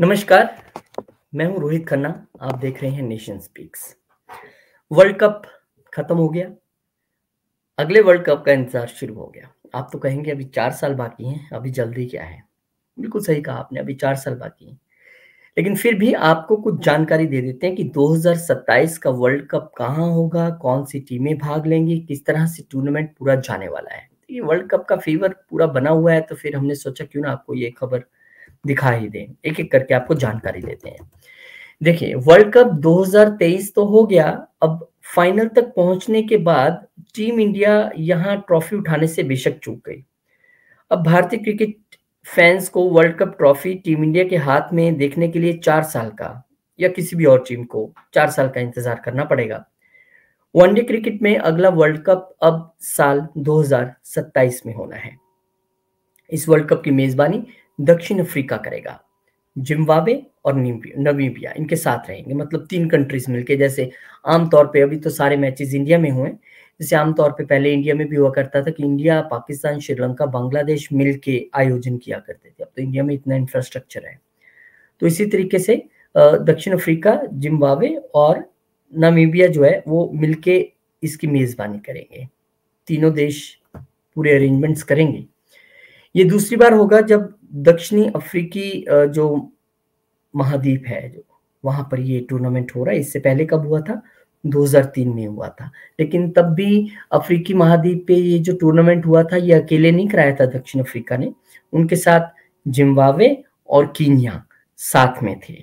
नमस्कार, मैं हूँ रोहित खन्ना, आप देख रहे हैं नेशन स्पीक्स वर्ल्ड कप खत्म हो गया, अगले वर्ल्ड कप का इंतज़ार शुरू हो गया। आप तो कहेंगे अभी चार साल बाकी हैं, अभी जल्दी क्या है? बिल्कुल सही कहा आपने, अभी चार साल बाकी हैं। लेकिन फिर भी आपको कुछ जानकारी दे देते हैं कि 2027 का वर्ल्ड कप कहाँ होगा, कौन सी टीमें भाग लेंगी, किस तरह से टूर्नामेंट पूरा जाने वाला है। तो ये वर्ल्ड कप का फीवर पूरा बना हुआ है तो फिर हमने सोचा क्यों ना आपको ये खबर दिखा ही दें एक एक करके आपको जानकारी देते हैं। देखिए, वर्ल्ड कप 2023 तो हो गया, अब फाइनल तक पहुँचने के बाद टीम इंडिया यहाँ ट्रॉफी उठाने से बेशक चूक गई। अब भारतीय क्रिकेट फैंस को World Cup trophy team India के हाथ में देखने के लिए चार साल का, या किसी भी और टीम को चार साल का इंतज़ार करना पड़ेगा। वनडे क्रिकेट में अगला वर्ल्ड कप अब साल 2027 में होना है। इस वर्ल्ड कप की मेजबानी दक्षिण अफ्रीका करेगा। जिम्बाब्वे और नमीबिया इनके साथ रहेंगे। मतलब तीन कंट्रीज़ मिलके, जैसे आमतौर पे अभी तो सारे मैचेस इंडिया में हुए जैसे आमतौर पे पहले इंडिया में भी हुआ करता था कि इंडिया पाकिस्तान, श्रीलंका, बांग्लादेश मिल के आयोजन किया करते थे। अब तो इंडिया में इतना इंफ्रास्ट्रक्चर है। तो इसी तरीके से दक्षिण अफ्रीका, जिम्बाब्वे और नामीबिया जो है, वो मिलके इसकी मेजबानी करेंगे। तीनों देश पूरे अरेंजमेंट्स करेंगे। ये दूसरी बार होगा जब दक्षिणी अफ्रीकी जो महाद्वीप है, जो वहाँ पर ये टूर्नामेंट हो रहा है, इससे पहले कब हुआ था? 2003 में हुआ था। लेकिन तब भी अफ्रीकी महाद्वीप पे ये जो टूर्नामेंट हुआ था, ये अकेले नहीं कराया था दक्षिण अफ्रीका ने। उनके साथ जिम्बावे और कीनिया साथ में थे।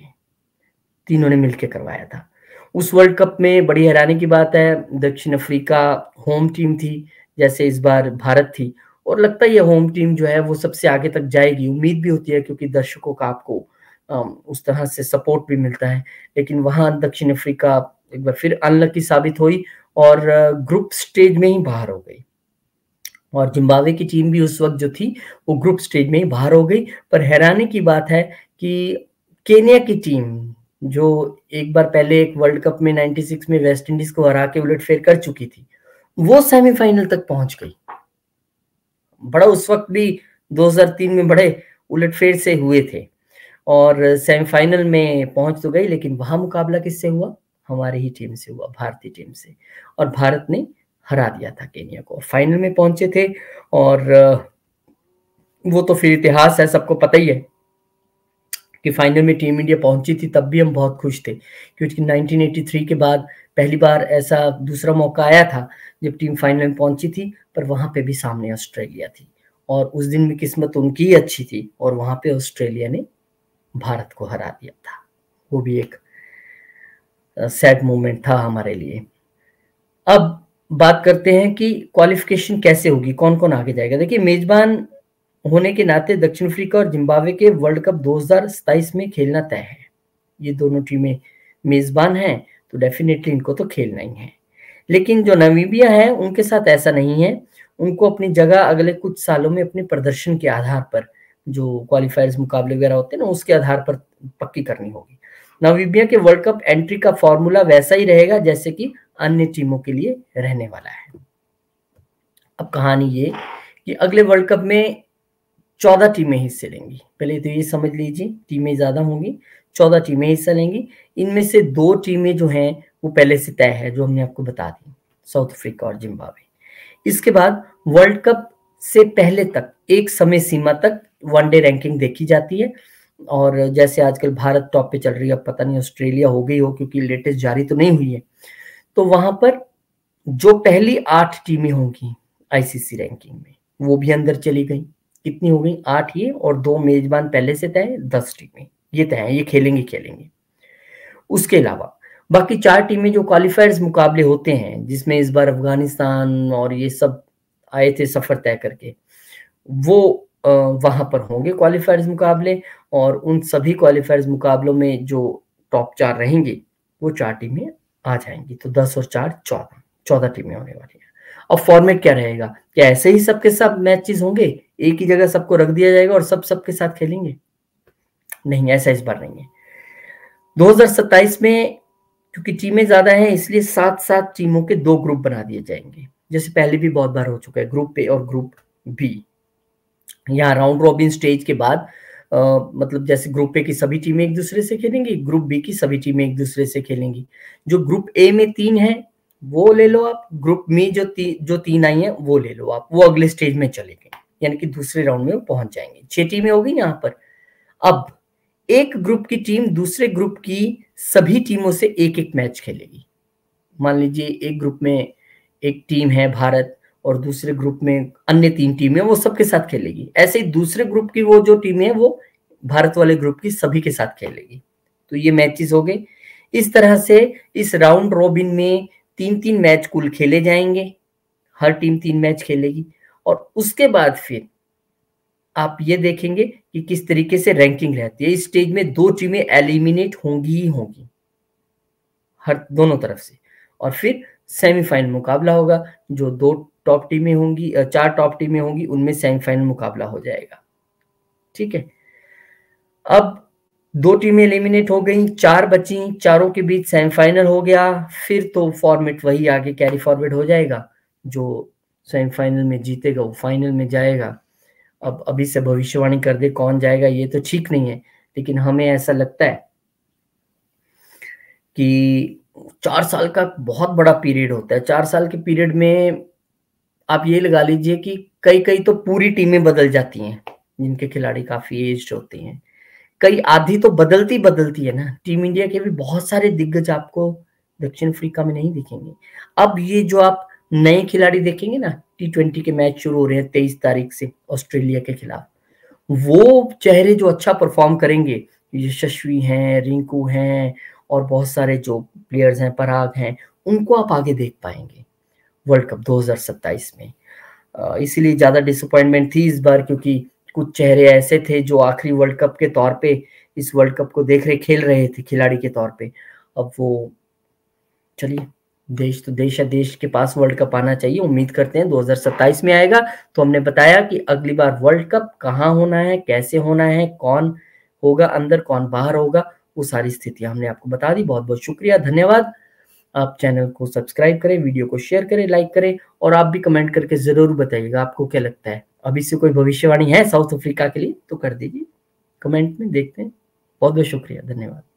तीनों ने मिलकर करवाया था। उस वर्ल्ड कप में बड़ी हैरानी की बात है, दक्षिण अफ्रीका होम टीम थी, जैसे इस बार भारत थी। और लगता है ये होम टीम जो है वो सबसे आगे तक जाएगी। उम्मीद भी होती है क्योंकि दर्शकों का आपको उस तरह से सपोर्ट भी मिलता है। लेकिन वहाँ दक्षिण अफ्रीका एक बार फिर अनलकी साबित हुई और ग्रुप स्टेज में ही बाहर हो गई। और जिम्बाब्वे की टीम भी उस वक्त जो थी, वो ग्रुप स्टेज में ही बाहर हो गई। पर हैरानी की बात है कि केनिया की टीम जो एक बार पहले एक वर्ल्ड कप में 96 में वेस्ट इंडीज को हरा के उलटफेर कर चुकी थी, वो सेमीफाइनल तक पहुँच गई। बड़ा उस वक्त भी 2003 में बड़े उलटफेर से हुए थे। और सेमीफाइनल में पहुँच तो गई, लेकिन वहाँ मुकाबला किससे हुआ? हमारे ही टीम से हुआ, भारतीय टीम से। और भारत ने हरा दिया था केनिया को। फाइनल में पहुँचे थे और वो तो फिर इतिहास है, सबको पता ही है। कि फाइनल में टीम इंडिया पहुँची थी, तब भी हम बहुत खुश थे। क्योंकि 1983 के बाद पहली बार ऐसा दूसरा मौका आया था, जब टीम फाइनल में पहुँची थी, पर वहाँ पे भी सामने ऑस्ट्रेलिया थी। और उस दिन भी किस्मत उनकी अच्छी थी, और वहाँ पे ऑस्ट्रेलिया ने भारत को हरा दिया था। वो भी एक सैड मोमेंट था हमारे लिए। अब बात करते हैं कि क्वालिफिकेशन कैसे होगी कौन कौन आगे जाएगा। देखिए, मेजबान होने के नाते दक्षिण अफ्रीका और जिम्बाब्वे के वर्ल्ड कप 2027 में खेलना तय है। ये दोनों टीमें मेजबान हैं तो डेफिनेटली इनको तो खेलना ही है। लेकिन जो नमीबिया है, उनके साथ ऐसा नहीं है। उनको अपनी जगह अगले कुछ सालों में अपने प्रदर्शन के आधार पर जो क्वालिफायर्स मुकाबले वगैरह होते हैं ना, उसके आधार पर पक्की करनी होगी। नमीबिया के वर्ल्ड कप एंट्री का फॉर्मूला वैसा ही रहेगा जैसे कि अन्य टीमों के लिए रहने वाला है। अब कहानी ये कि अगले वर्ल्ड कप में चौदह टीमें हिस्से लेंगी पहले तो ये समझ लीजिए, टीमें ज़्यादा होंगी, चौदह टीमें हिस्सा लेंगी इनमें से दो टीमें जो हैं, वो पहले से तय है, जो हमने आपको बता दी, साउथ अफ्रीका और जिम्बाब्वे। इसके बाद वर्ल्ड कप से पहले तक, एक समय सीमा तक वनडे रैंकिंग देखी जाती है। और जैसे आजकल भारत टॉप पे चल रही है पता नहीं ऑस्ट्रेलिया हो गई हो, क्योंकि लेटेस्ट जारी तो नहीं हुई है। तो वहाँ पर जो पहली आठ टीमें होंगी, आईसीसी रैंकिंग में, वो भी अंदर चली गई। कितनी हो गई आठ ये और दो मेजबान पहले से तय, दस टीमें। ये तय है, ये खेलेंगे खेलेंगे। उसके अलावा, बाकी चार टीमें जो क्वालिफायर्स मुकाबले होते हैं, जिसमें इस बार अफ़गानिस्तान और ये सब आए थे सफ़र तय करके, वो वहाँ पर होंगे क्वालिफायर्स मुकाबले और उन सभी क्वालिफायर्स मुकाबलों में जो टॉप चार रहेंगे, वो चार टीमें आ जाएँगी। तो दस और चार, चौदह। चौदह टीमें होने वाली हैं। अब फॉर्मेट क्या रहेगा? क्या ऐसे ही सबके सब मैचेस होंगे? एक ही जगह सबको रख दिया जाएगा और सब सबके साथ खेलेंगे? नहीं ऐसा इस बार नहीं है। 2027 में क्योंकि टीमें ज़्यादा हैं इसलिए सात सात टीमों के दो ग्रुप बना दिए जाएँगे। जैसे पहले भी बहुत बार हो चुका है ग्रुप ए और ग्रुप बी। यहाँ राउंड रॉबिन स्टेज के बाद आ, मतलब जैसे ग्रुप ए की सभी टीमें एक दूसरे से खेलेंगी ग्रुप बी की सभी टीमें एक दूसरे से खेलेंगी। जो ग्रुप ए में तीन है वो ले लो आप ग्रुप में जो ती, जो तीन आई है वो ले लो आप वो अगले स्टेज में चले गए। यानी कि दूसरे राउंड में वो पहुँच जाएँगे। छह टीमें होगी यहाँ पर। अब एक ग्रुप की टीम दूसरे ग्रुप की सभी टीमों से एक एक मैच खेलेगी। मान लीजिए एक ग्रुप में एक टीम है भारत और दूसरे ग्रुप में अन्य तीन टीमें वो सबके साथ खेलेगी। ऐसे ही दूसरे ग्रुप की वो जो टीम है, वो भारत वाले ग्रुप की सभी के साथ खेलेगी। तो ये मैचेस हो गए। इस तरह से इस राउंड रॉबिन में तीन तीन मैच कुल खेले जाएँगे। हर टीम तीन मैच खेलेगी। और उसके बाद फिर आप ये देखेंगे कि किस तरीके से रैंकिंग रहती है। इस स्टेज में दो टीमें एलिमिनेट होंगी ही होंगी। हर, दोनों तरफ़ से। और फिर सेमीफाइनल मुकाबला होगा, जो दो टॉप टीमें होंगी चार टॉप टीमें होंगी, उनमें सेमीफाइनल मुकाबला हो जाएगा। ठीक है? अब दो टीमें एलिमिनेट हो गई, चार बची, चारों के बीच सेमीफाइनल हो गया, फिर तो फॉर्मेट वही आगे कैरी फॉरवर्ड हो जाएगा, जो सेमीफाइनल में जीतेगा, वो फाइनल में जाएगा। अब, अभी से भविष्यवाणी कर दे कौन जाएगा, ये तो ठीक नहीं है, लेकिन हमें ऐसा लगता है कि चार साल का बहुत बड़ा पीरियड होता है। चार साल के पीरियड में आप ये लगा लीजिए कि कई कई तो पूरी टीमें बदल जाती हैं, जिनके खिलाड़ी काफ़ी एज होते हैं। कई आधी तो बदलती बदलती है ना। टीम इंडिया के भी बहुत सारे दिग्गज आपको दक्षिण अफ्रीका में नहीं दिखेंगे। अब ये जो आप नए खिलाड़ी देखेंगे ना टी ट्वेंटी के मैच शुरू हो रहे हैं तेईस तारीख से ऑस्ट्रेलिया के खिलाफ। वो चेहरे जो अच्छा परफॉर्म करेंगे, यशस्वी हैं, रिंकू हैं, और बहुत सारे जो प्लेयर्स हैं, पराग हैं, उनको आप आगे देख पाएँगे वर्ल्ड कप 2027 में। इसीलिए ज़्यादा डिसअपॉइंटमेंट थी इस बार क्योंकि कुछ चेहरे ऐसे थे जो आखिरी वर्ल्ड कप के तौर पे, इस वर्ल्ड कप को देख रहे, खेल रहे थे खिलाड़ी के तौर पे। अब वो, चलिए। देश तो देश है देश के पास वर्ल्ड कप आना चाहिए। उम्मीद करते हैं 2027 में आएगा। तो हमने बताया कि अगली बार वर्ल्ड कप कहाँ होना है, कैसे होना है, कौन होगा अंदर, कौन बाहर होगा, वो सारी स्थितियाँ हमने आपको बता दी। बहुत बहुत शुक्रिया, धन्यवाद। आप चैनल को सब्सक्राइब करें, वीडियो को शेयर करें, लाइक करें और आप भी कमेंट करके ज़रूर बताइएगा आपको क्या लगता है। अभी से कोई भविष्यवाणी है साउथ अफ्रीका के लिए तो कर दीजिए। कमेंट में देखते हैं। बहुत बहुत शुक्रिया, धन्यवाद।